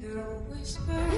to whisper.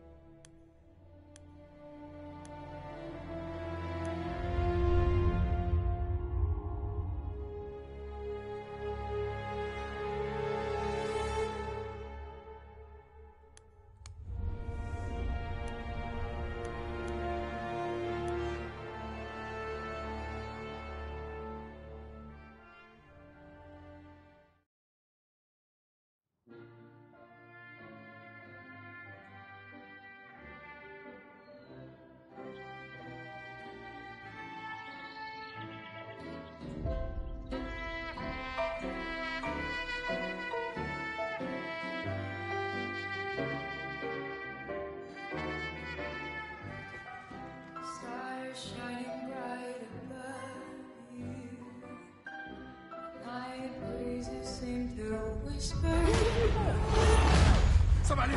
Somebody!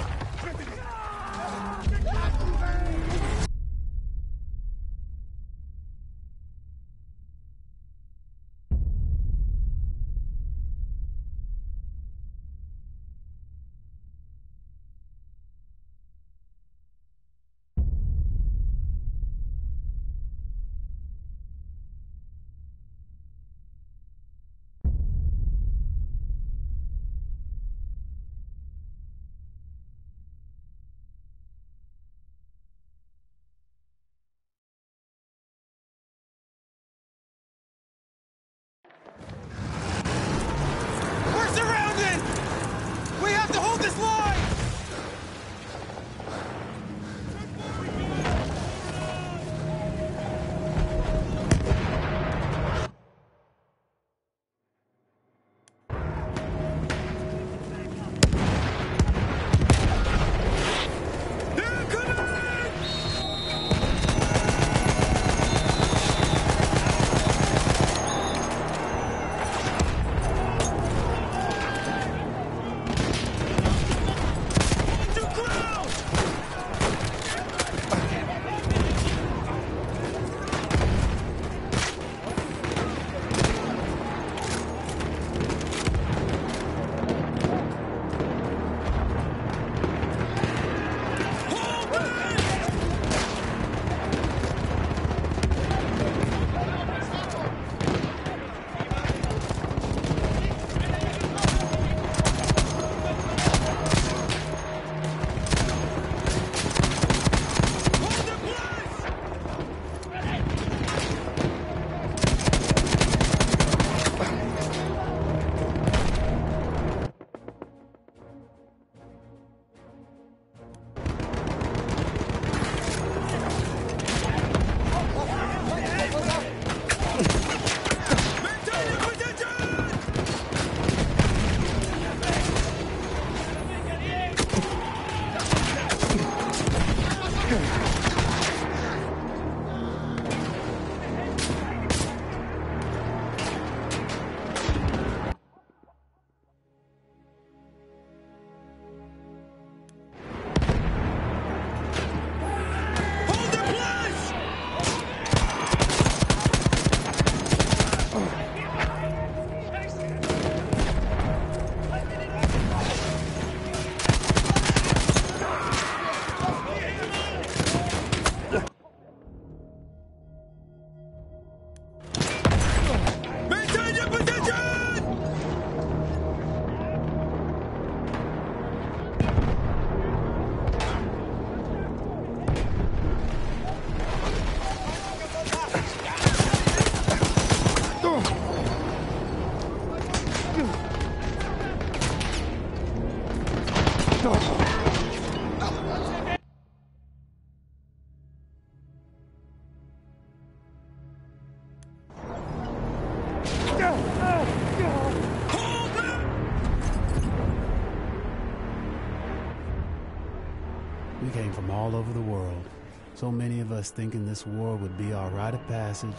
So many of us thinking this war would be our rite of passage,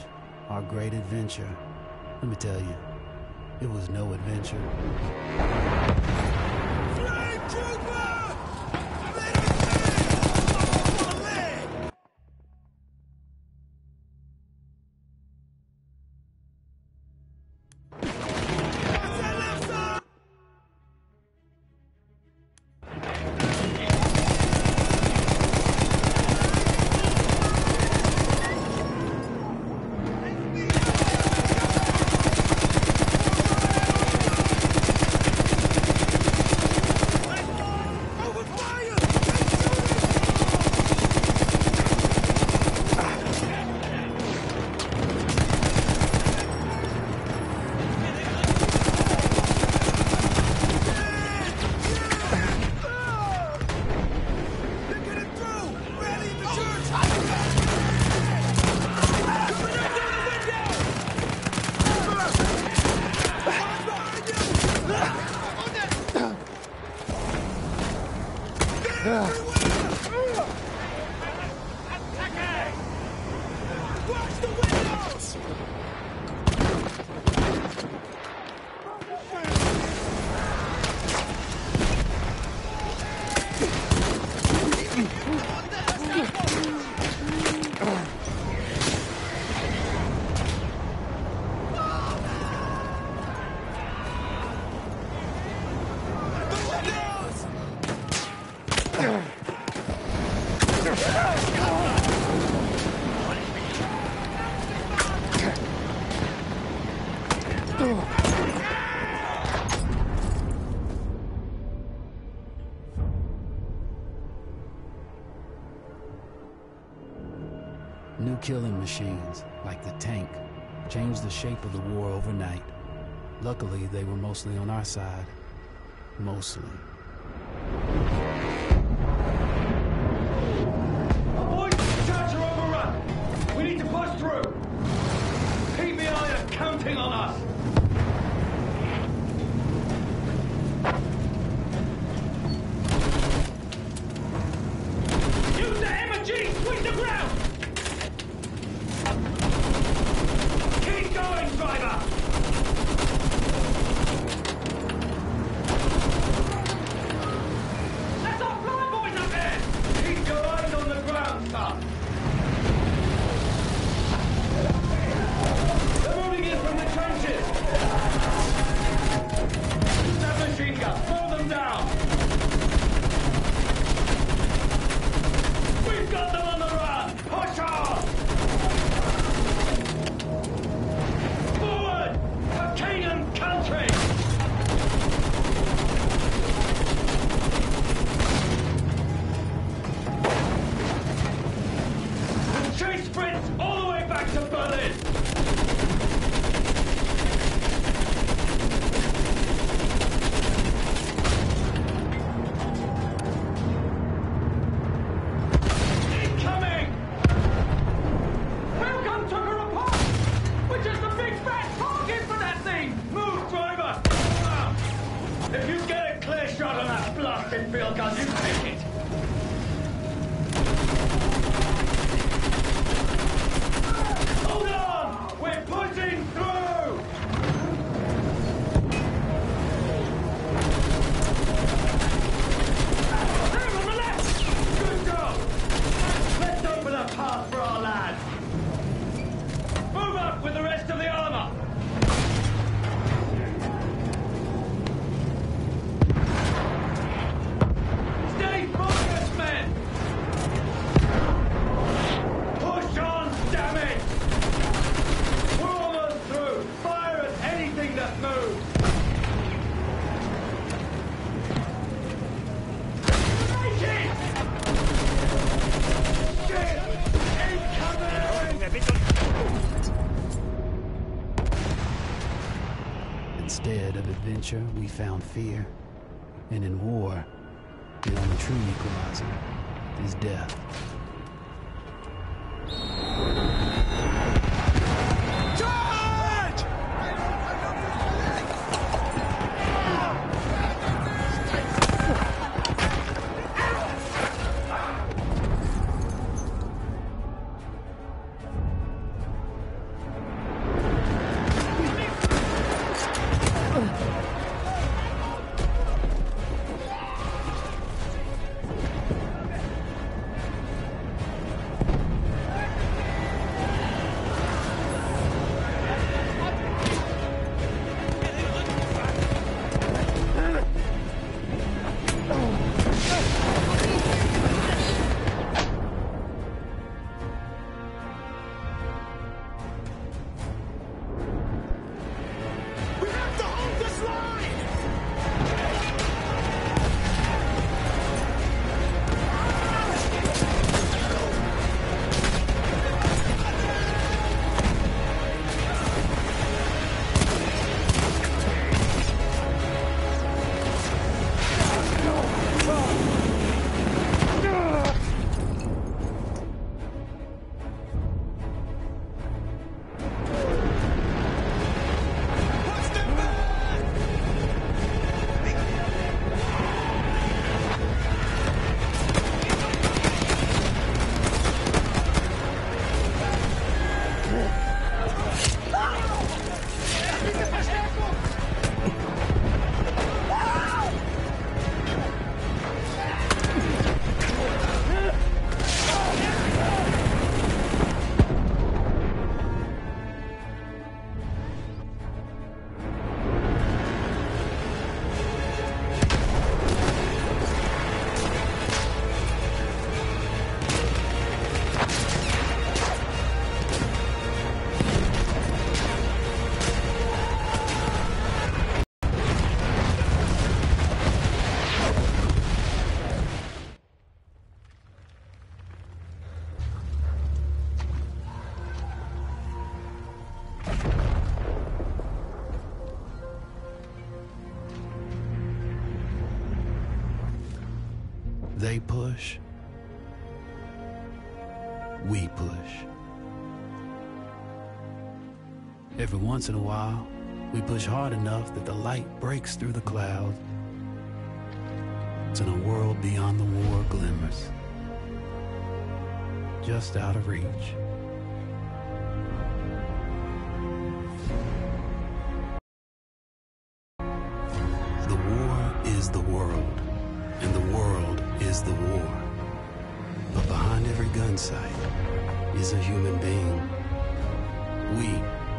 our great adventure. Let me tell you, it was no adventure. Flame trooper! machines, like the tank, changed the shape of the war overnight. Luckily, they were mostly on our side. Mostly. adventure, we found fear. And in war, the only true equalizer is death. Once in a while, we push hard enough that the light breaks through the clouds. And a world beyond the war glimmers, just out of reach. The war is the world, and the world is the war. But behind every gun sight is a human being. We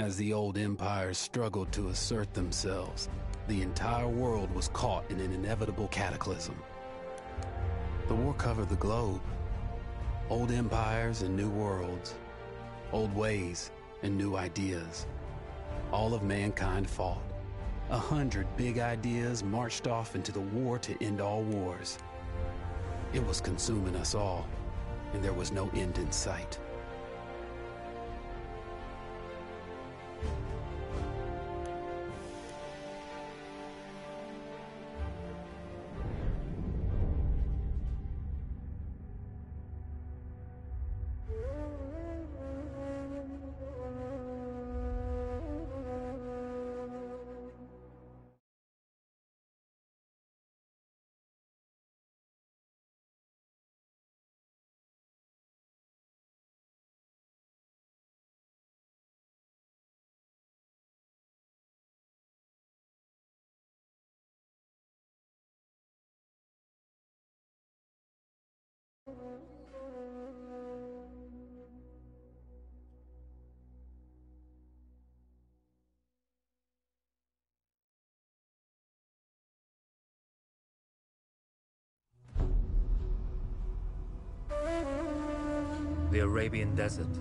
As the old empires struggled to assert themselves, the entire world was caught in an inevitable cataclysm. The war covered the globe. Old empires and new worlds. Old ways and new ideas. All of mankind fought. A hundred big ideas marched off into the war to end all wars. It was consuming us all, and there was no end in sight. The Arabian Desert.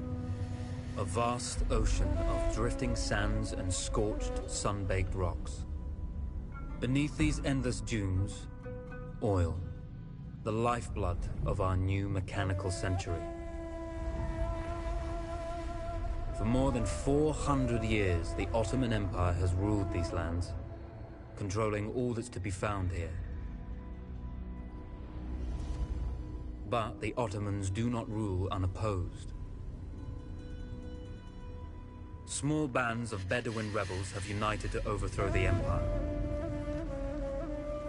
A vast ocean of drifting sands and scorched, sun-baked rocks. Beneath these endless dunes, oil. The lifeblood of our new mechanical century. For more than 400 years, the Ottoman Empire has ruled these lands, controlling all that's to be found here. But the Ottomans do not rule unopposed. Small bands of Bedouin rebels have united to overthrow the empire.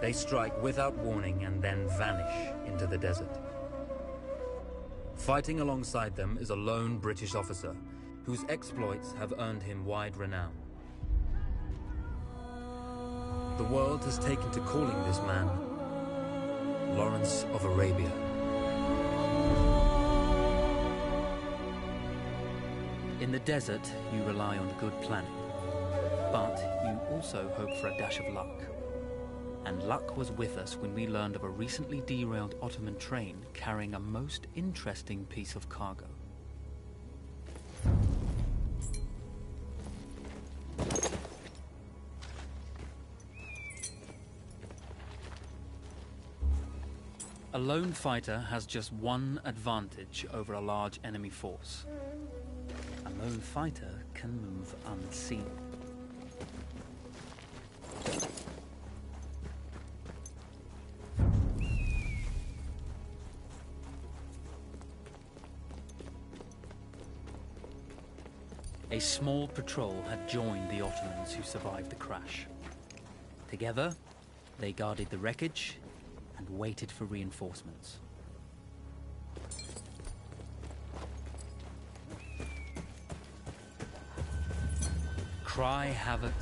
They strike without warning and then vanish into the desert. Fighting alongside them is a lone British officer whose exploits have earned him wide renown. The world has taken to calling this man Lawrence of Arabia. In the desert, you rely on good planning. But you also hope for a dash of luck. And luck was with us when we learned of a recently derailed Ottoman train carrying a most interesting piece of cargo. A lone fighter has just one advantage over a large enemy force. Lone fighter can move unseen. A small patrol had joined the Ottomans who survived the crash. Together, they guarded the wreckage and waited for reinforcements. Cry havoc.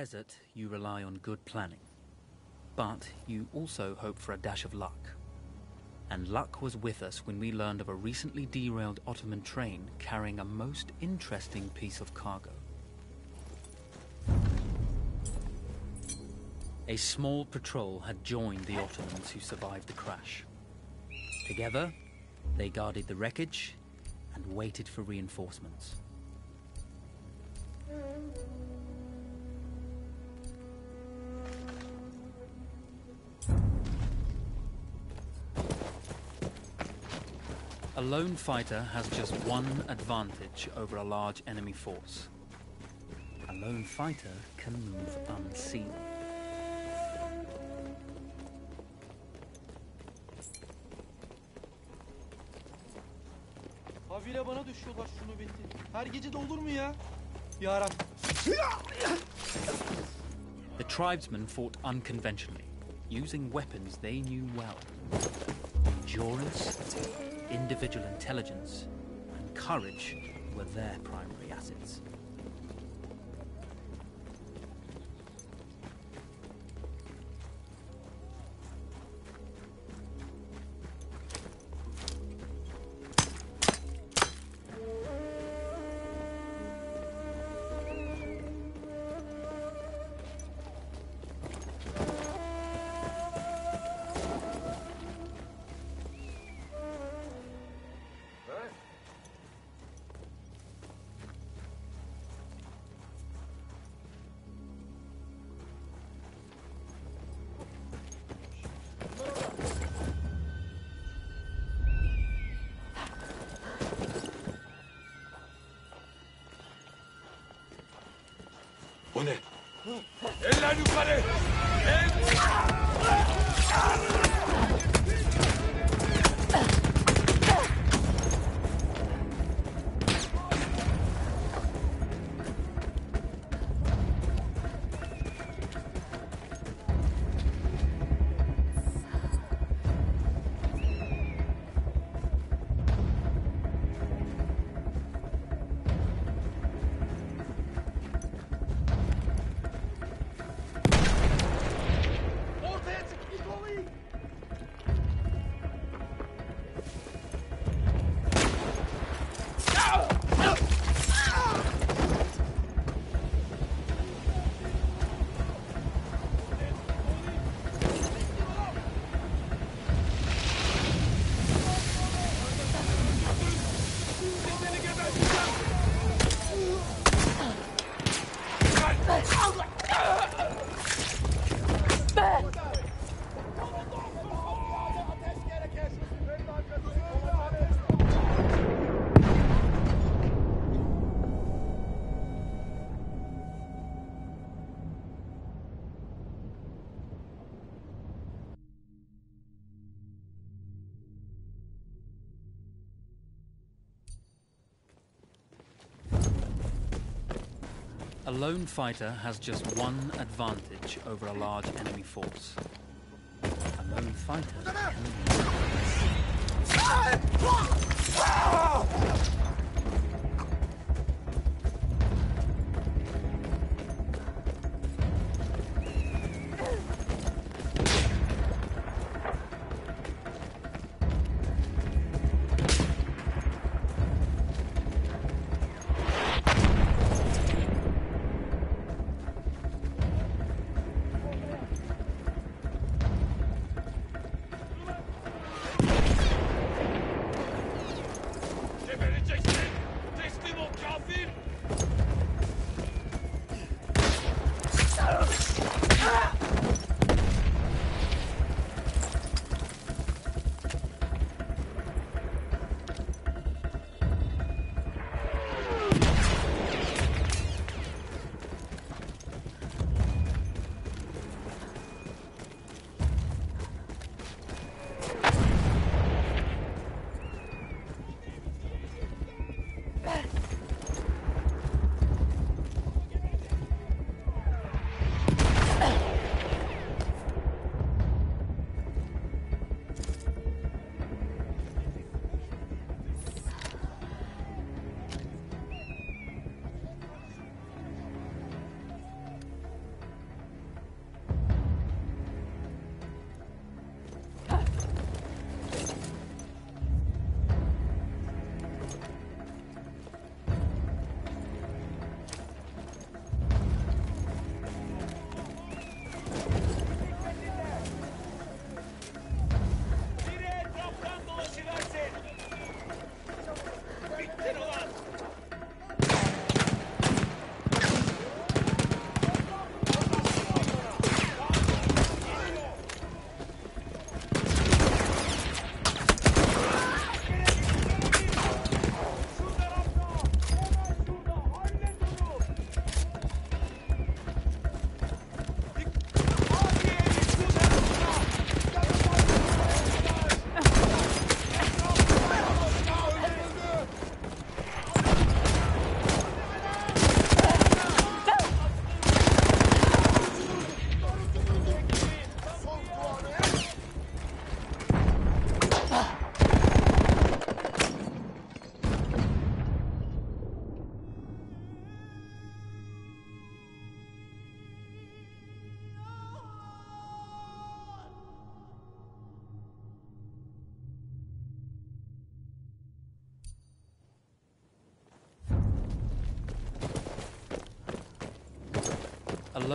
Desert, you rely on good planning. But you also hope for a dash of luck. And luck was with us when we learned of a recently derailed Ottoman train carrying a most interesting piece of cargo. A small patrol had joined the Ottomans who survived the crash. Together, they guarded the wreckage and waited for reinforcements. A lone fighter has just one advantage over a large enemy force. A lone fighter can move unseen. Habire bana düşüyorlar şu nöbeti. Her gece de olur mu ya? Yaram. The tribesmen fought unconventionally, using weapons they knew well. Endurance, individual intelligence, and courage were their primary assets. Elle là nous fallait A lone fighter has just one advantage over a large enemy force. A lone fighter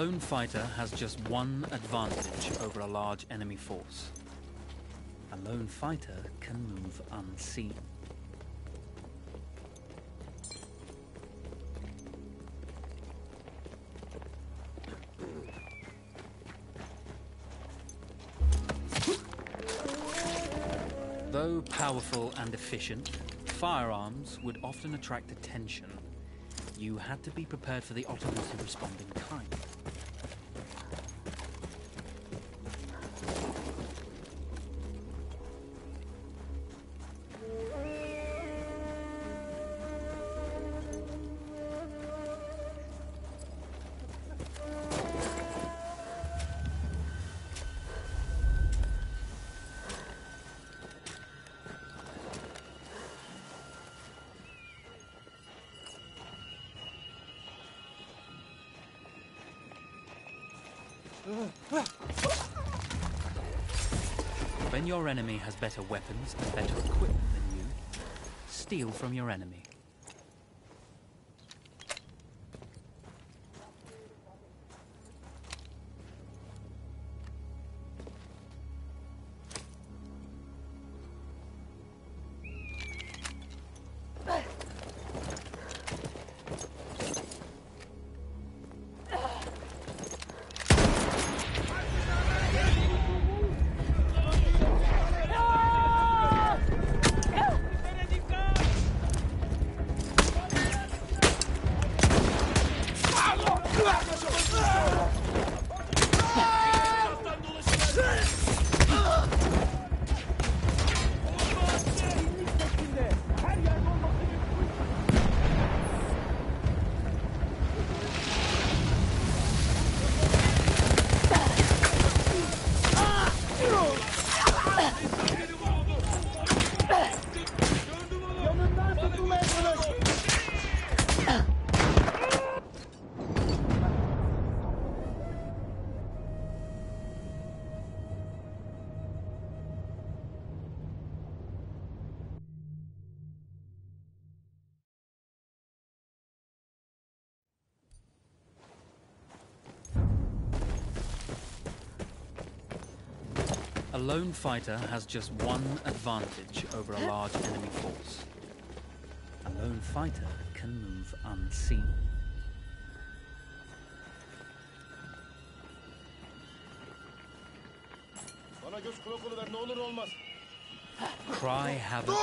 lone fighter has just one advantage over a large enemy force. A lone fighter can move unseen. Though powerful and efficient, firearms would often attract attention. You had to be prepared for the Ottomans to respond in kind. Your enemy has better weapons and better equipment than you, steal from your enemy. Lone fighter has just one advantage over a large enemy force. A lone fighter can move unseen. Cry göz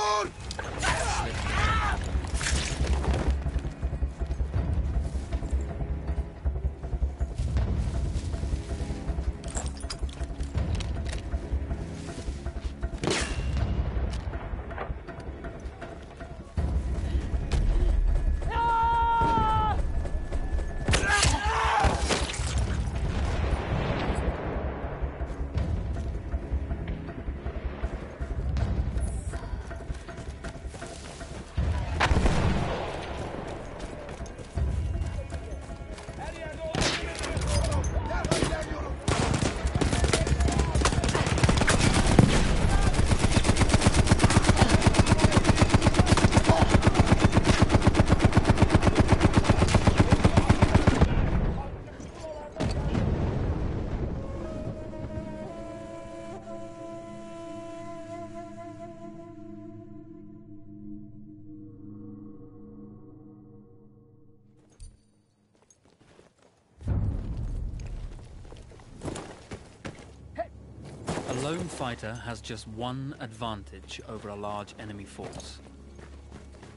fighter has just one advantage over a large enemy force.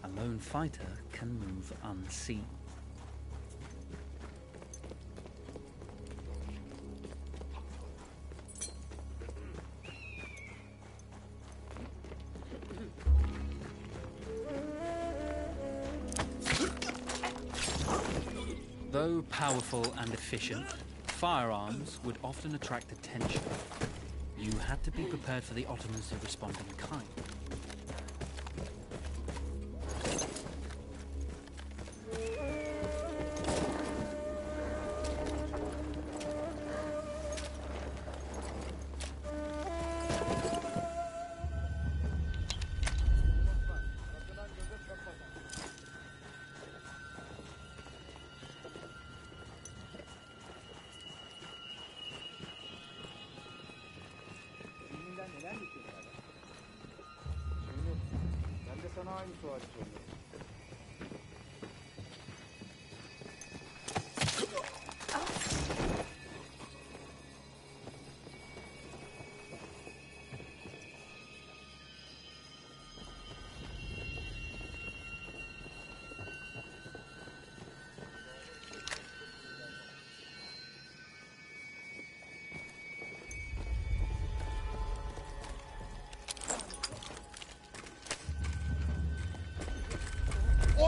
A lone fighter can move unseen. Though powerful and efficient, firearms would often attract attention. You had to be prepared for the Ottomans to respond in kind. ないとはちょっと。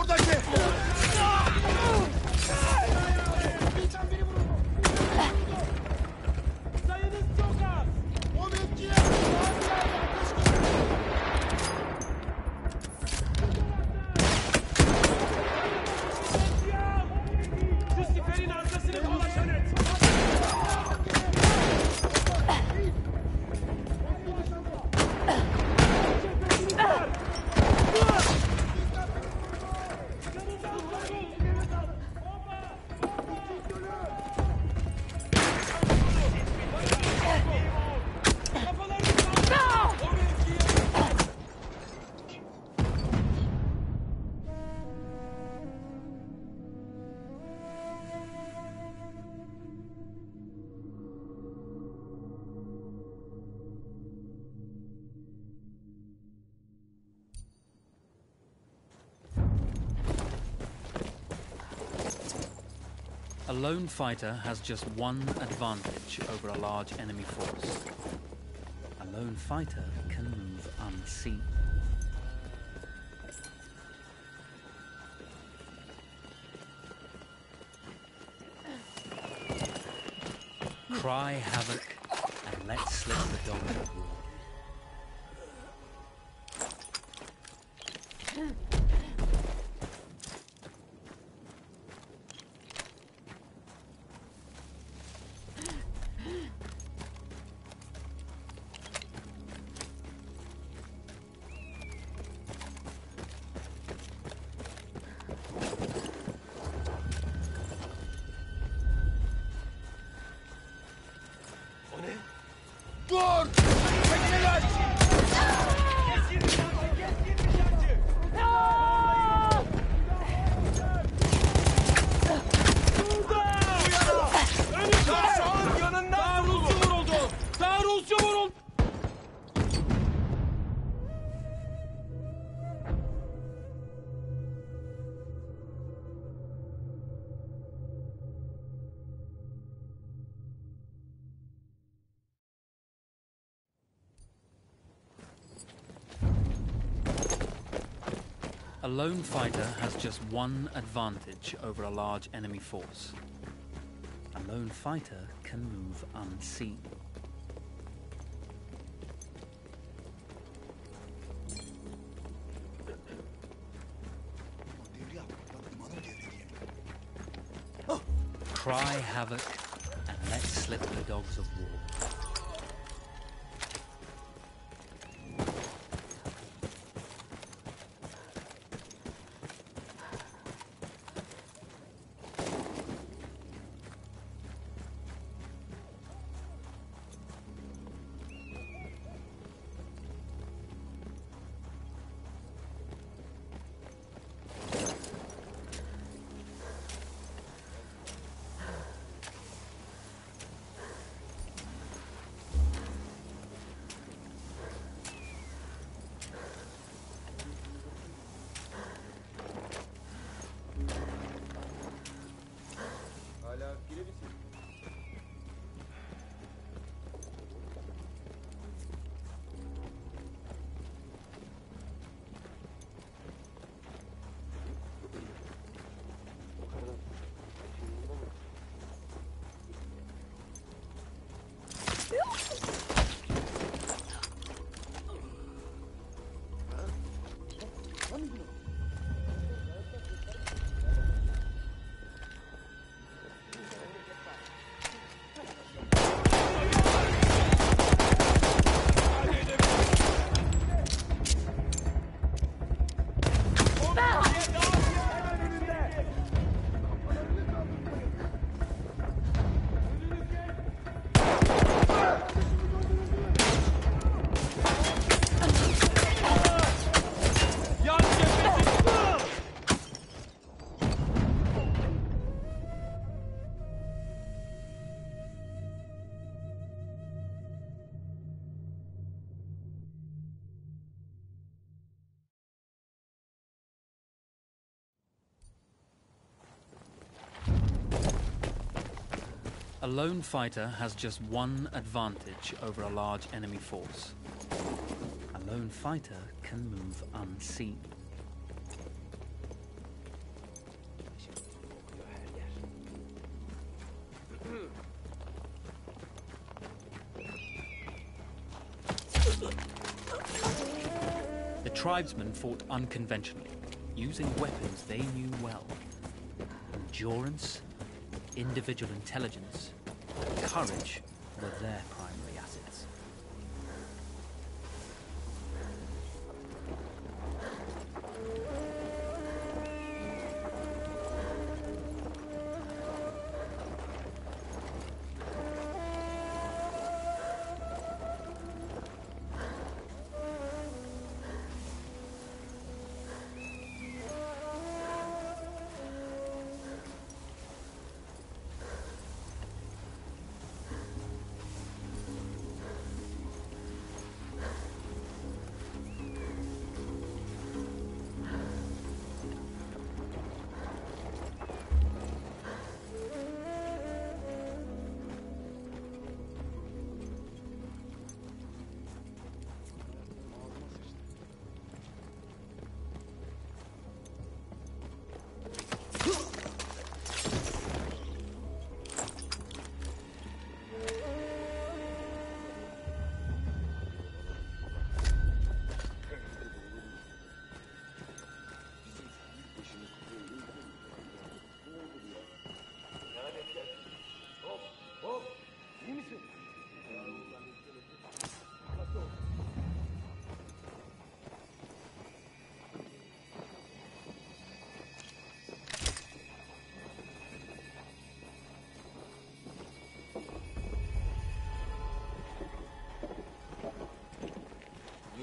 daqui! Lone fighter has just one advantage over a large enemy force. A lone fighter can move unseen. Cry havoc Dur! Çekilin! A lone fighter has just one advantage over a large enemy force. A lone fighter can move unseen. Cry havoc and let slip the dogs of war. A lone fighter has just one advantage over a large enemy force. A lone fighter can move unseen. The tribesmen fought unconventionally, using weapons they knew well. Endurance, individual intelligence, courage. Were their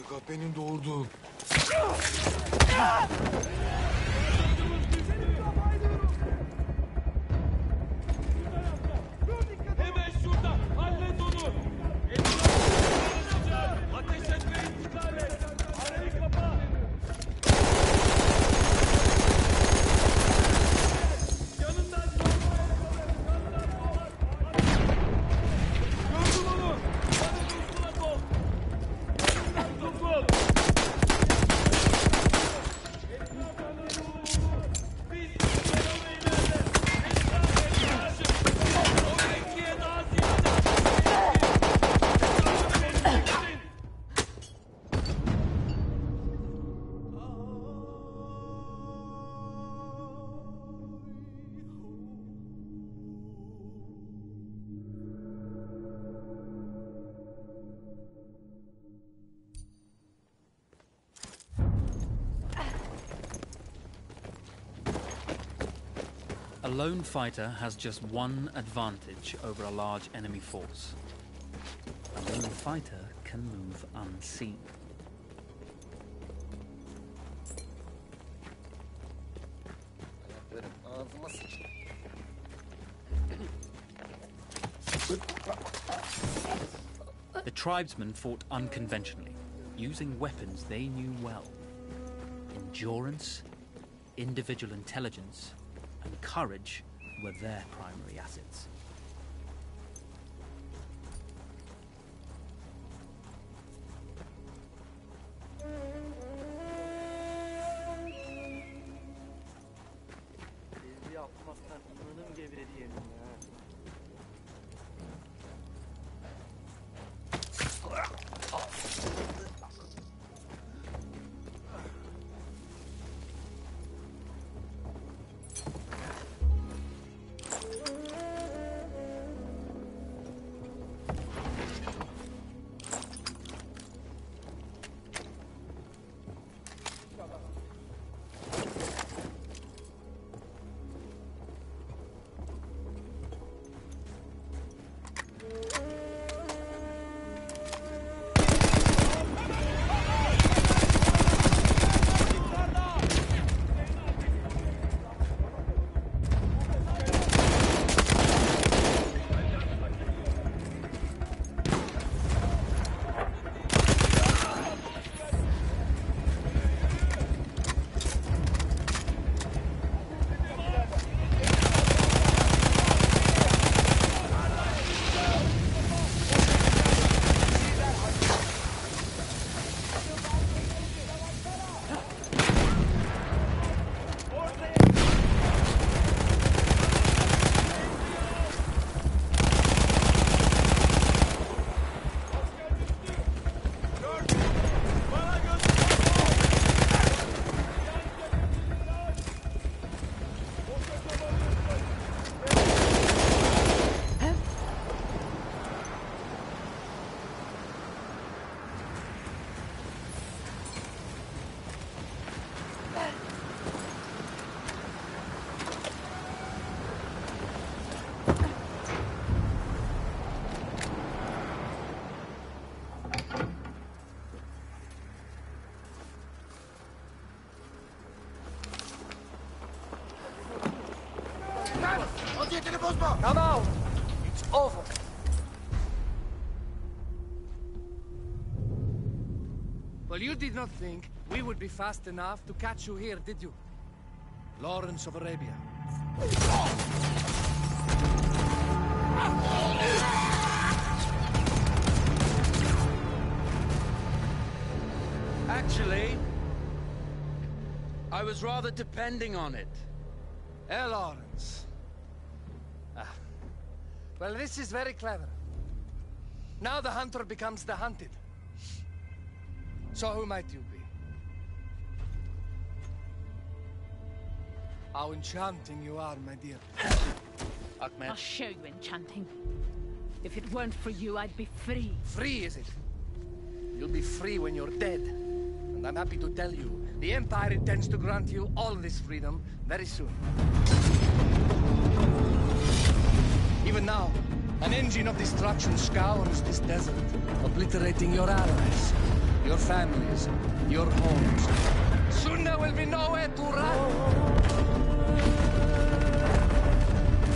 Kafenin doğurduğu. Lone fighter has just one advantage over a large enemy force. A lone fighter can move unseen. The tribesmen fought unconventionally, using weapons they knew well. Endurance, individual intelligence, and courage were their primary assets. Vaziyetini bozma. Come out! It's over. Well, you did not think we would be fast enough to catch you here, did you? Lawrence of Arabia. Actually, I was rather depending on it. Eh, Lawrence? Ah. Well, this is very clever. Now the hunter becomes the hunted. So who might you be? How enchanting you are, my dear. Ahmed. I'll show you enchanting. If it weren't for you, I'd be free. Free, is it? You'll be free when you're dead. And I'm happy to tell you, the Empire intends to grant you all this freedom very soon. Even now, an engine of destruction scours this desert, obliterating your allies, your families, your homes. Soon there will be nowhere to run.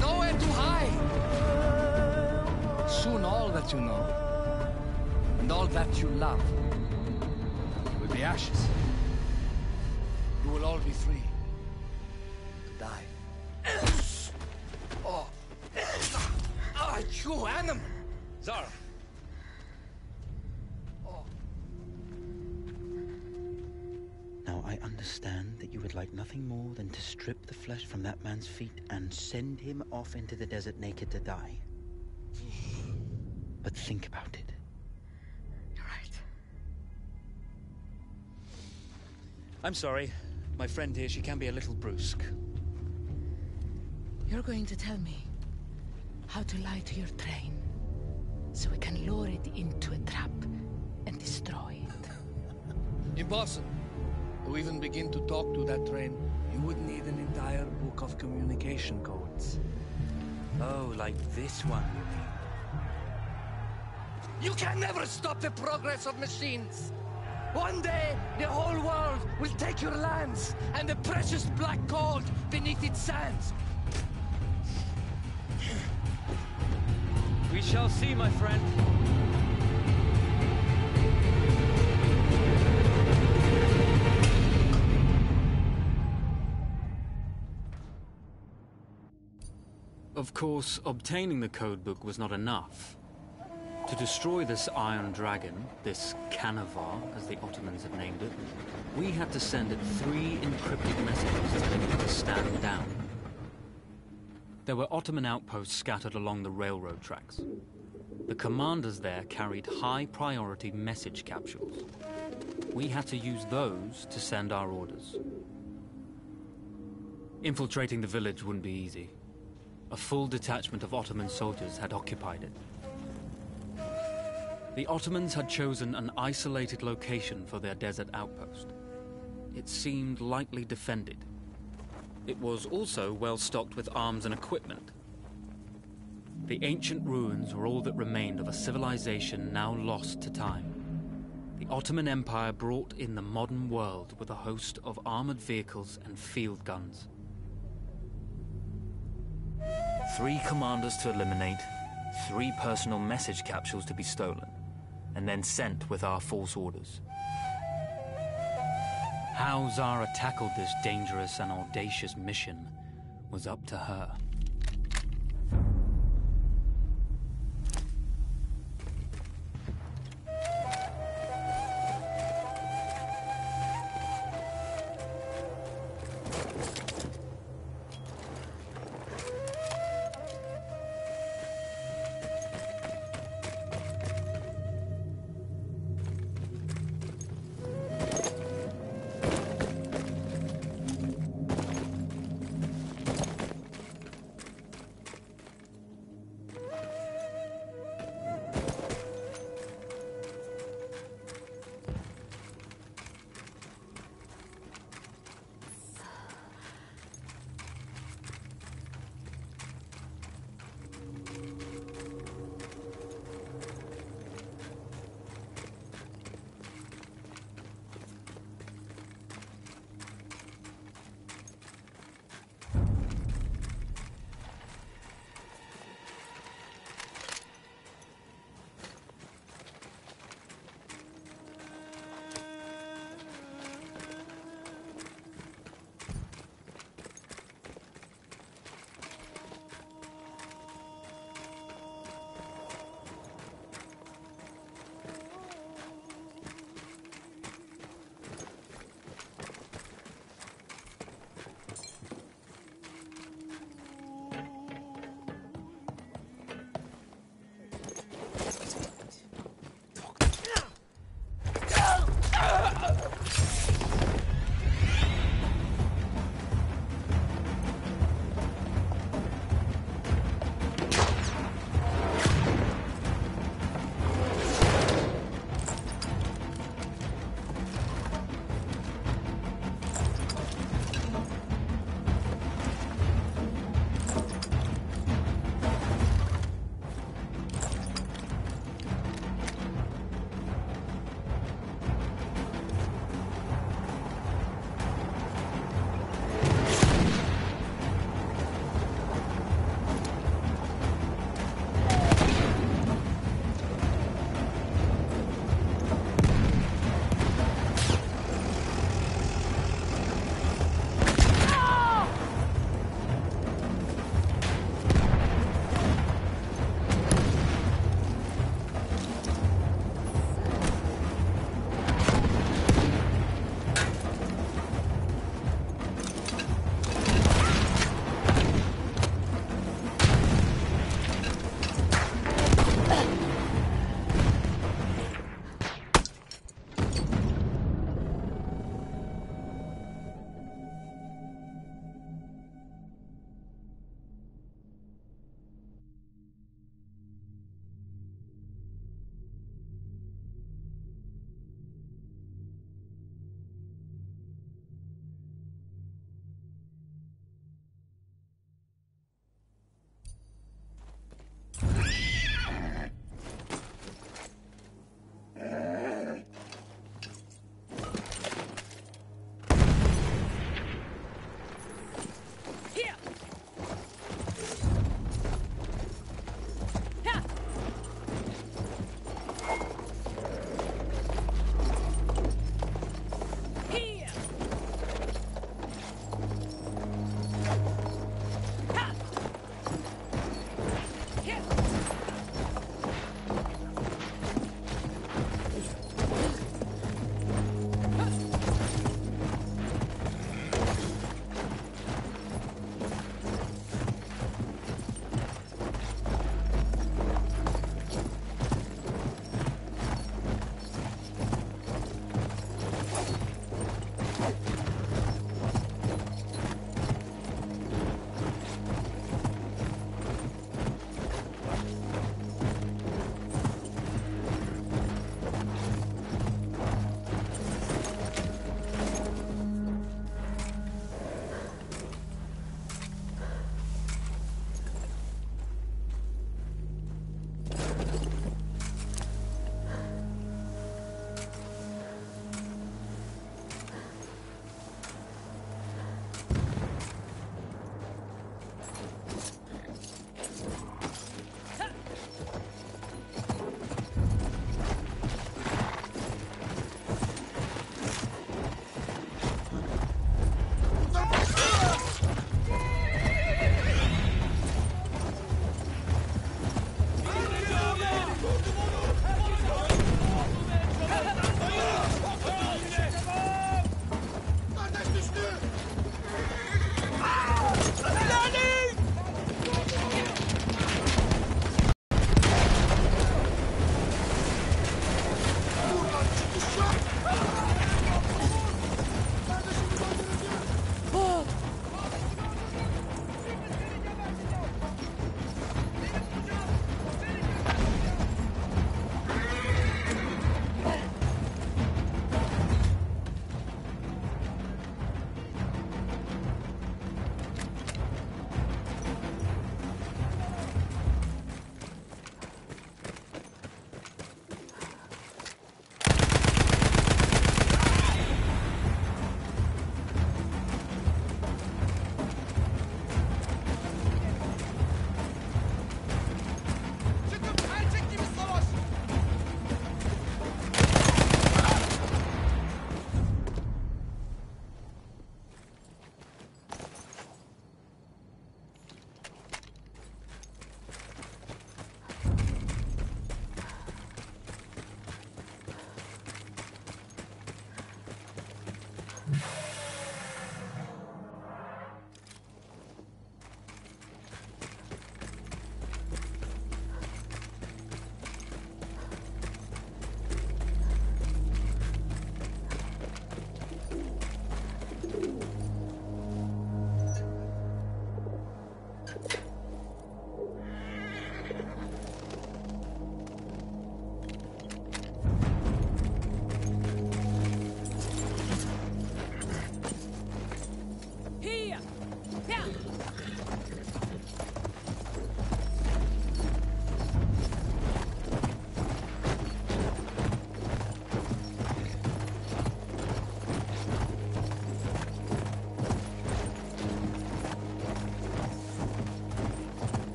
Nowhere to hide. Soon all that you know, and all that you love, will be ashes. You will all be free to strip the flesh from that man's feet and send him off into the desert naked to die. But think about it. You're right. I'm sorry. My friend here, she can be a little brusque. You're going to tell me how to lie to your train so we can lure it into a trap and destroy it. Impossible. To even begin to talk to that train, you would need an entire book of communication codes. Oh, like this one. You mean? You can never stop the progress of machines. One day, the whole world will take your lands and the precious black gold beneath its sands. We shall see, my friend. Of course, obtaining the codebook was not enough. To destroy this Iron Dragon, this Canavar, as the Ottomans had named it, we had to send it three encrypted messages telling it to stand down. There were Ottoman outposts scattered along the railroad tracks. The commanders there carried high-priority message capsules. We had to use those to send our orders. Infiltrating the village wouldn't be easy. A full detachment of Ottoman soldiers had occupied it. The Ottomans had chosen an isolated location for their desert outpost. It seemed lightly defended. It was also well stocked with arms and equipment. The ancient ruins were all that remained of a civilization now lost to time. The Ottoman Empire brought in the modern world with a host of armored vehicles and field guns. Three commanders to eliminate, three personal message capsules to be stolen, and then sent with our false orders. How Zara tackled this dangerous and audacious mission was up to her.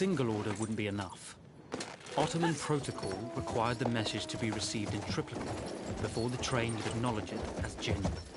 Single order wouldn't be enough. Ottoman protocol required the message to be received in triplicate before the train would acknowledge it as genuine.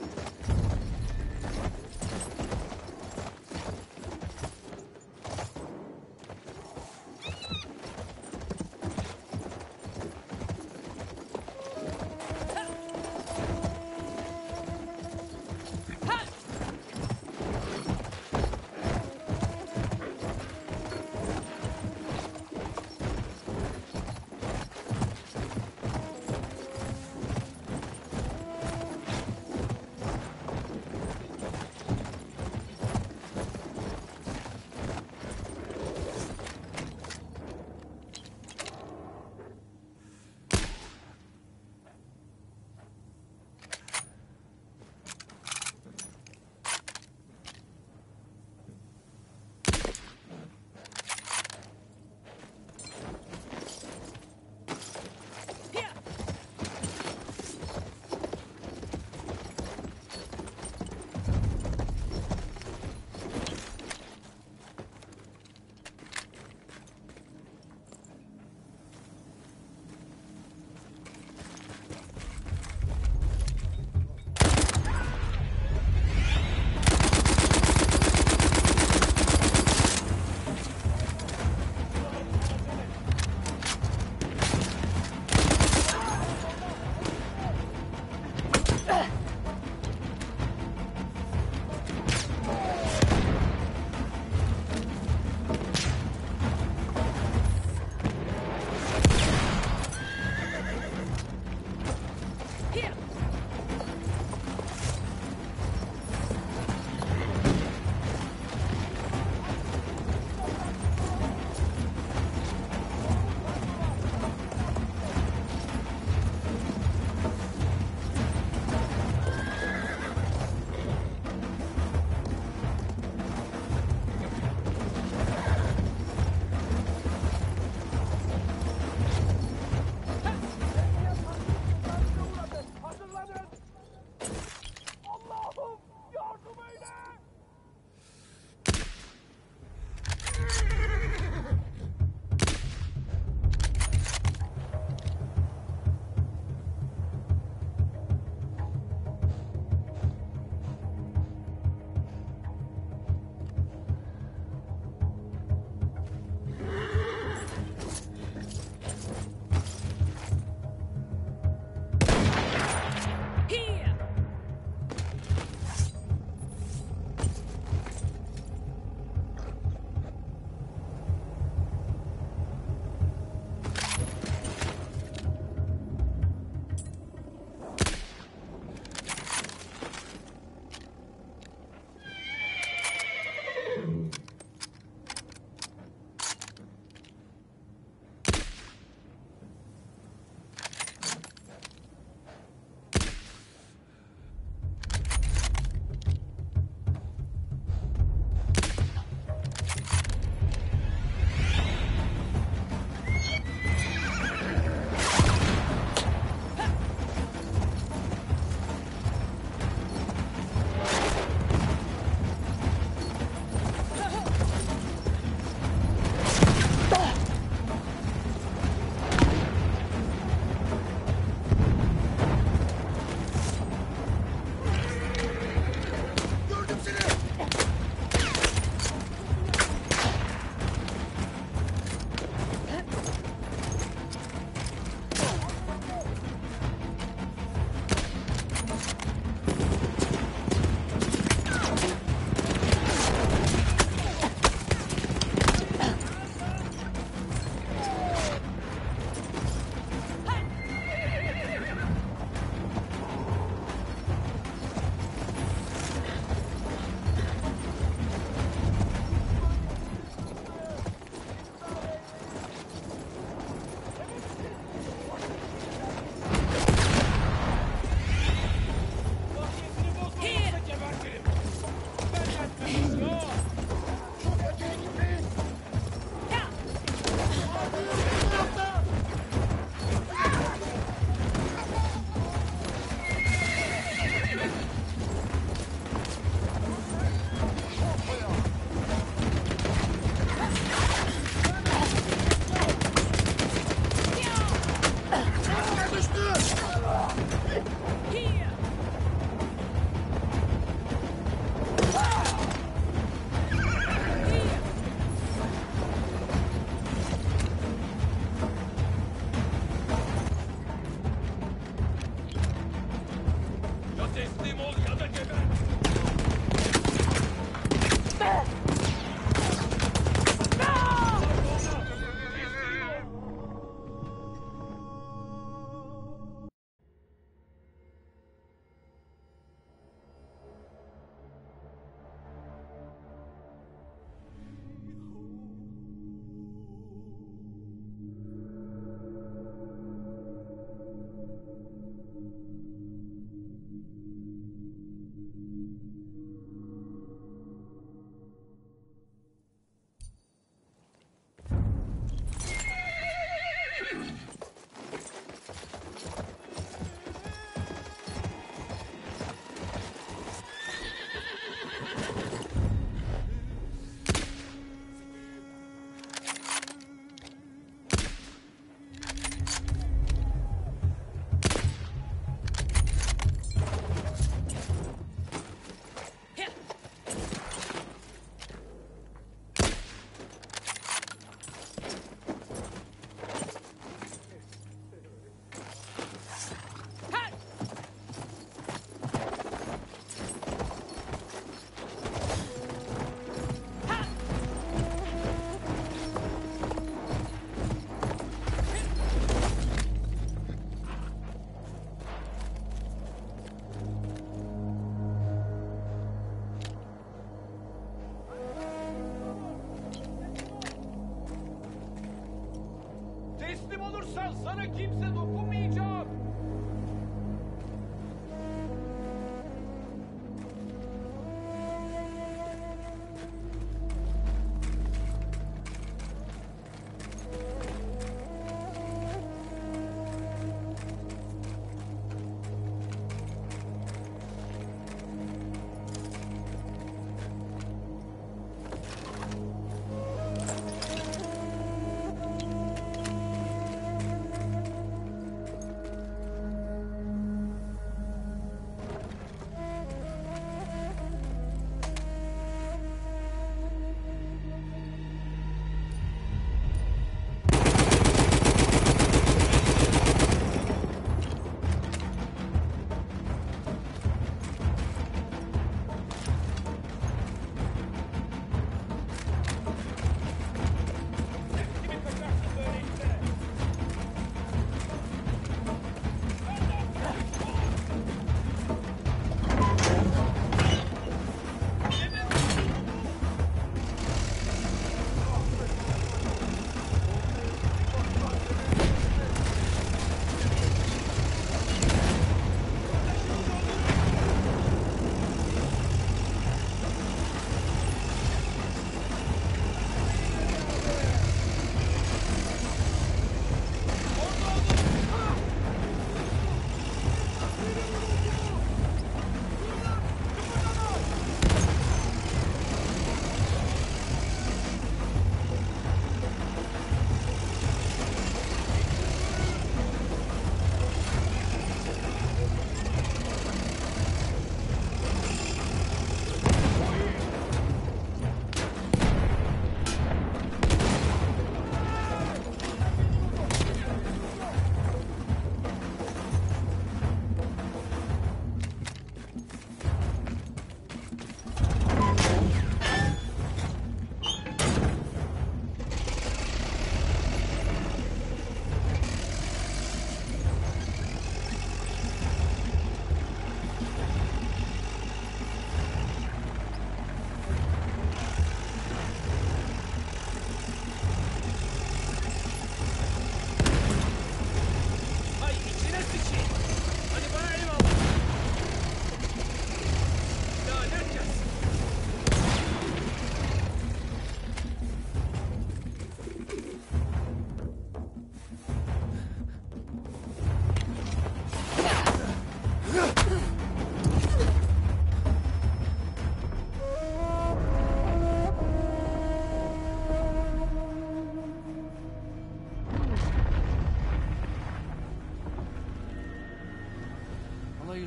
Olursan sana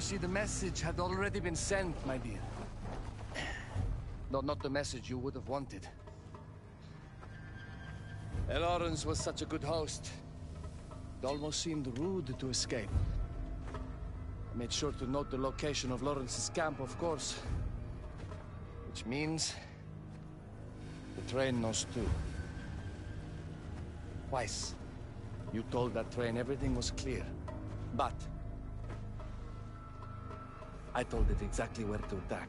See, the message had already been sent, my dear. Not, not the message you would have wanted. Elorens was such a good host. It almost seemed rude to escape. I Made sure to note the location of Lawrence's camp, of course. Which means... The train knows too. Twice. You told that train everything was clear. But... I told it exactly where to attack.